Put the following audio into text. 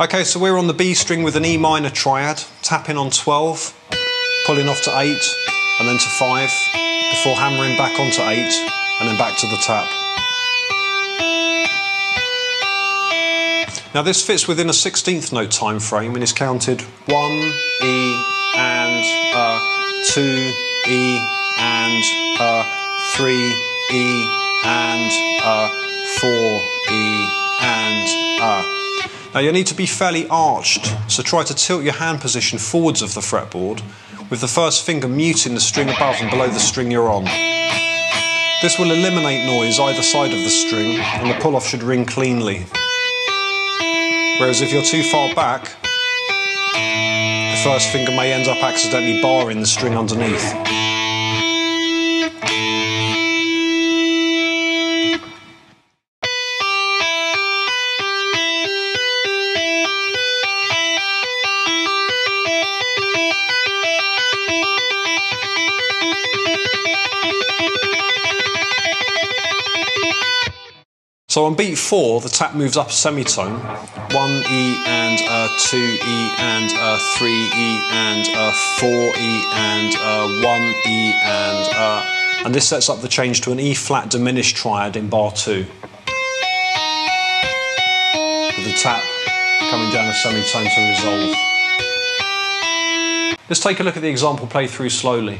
Okay, so we're on the B string with an E minor triad, tapping on 12, pulling off to 8, and then to 5, before hammering back onto 8, and then back to the tap. Now this fits within a 16th note time frame and is counted 1, E, and, uh, 2, E, and, uh, 3, E, and, uh, 4, E, and, uh. Now you need to be fairly arched, so try to tilt your hand position forwards of the fretboard, with the first finger muting the string above and below the string you're on. This will eliminate noise either side of the string, and the pull-off should ring cleanly. Whereas if you're too far back, the first finger may end up accidentally barring the string underneath. So on beat four, the tap moves up a semitone. One E and two E and three E and four E and one E and and this sets up the change to an E flat diminished triad in bar two. With the tap coming down a semitone to resolve. Let's take a look at the example play through slowly.